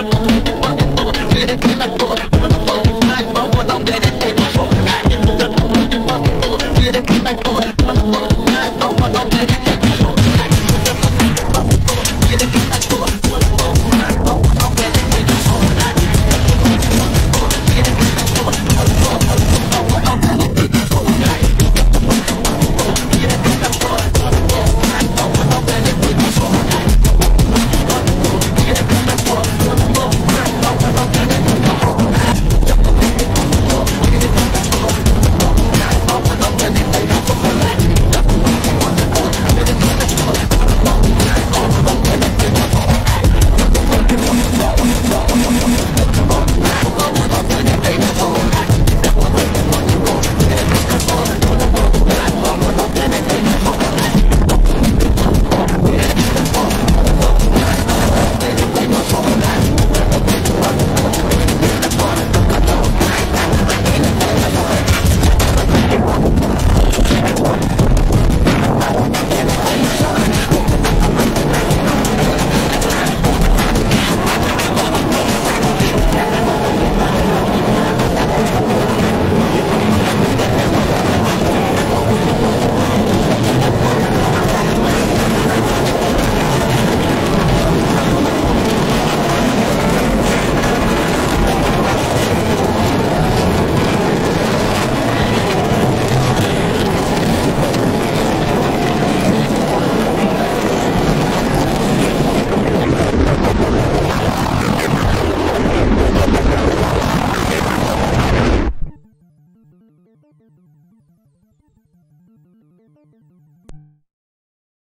I'm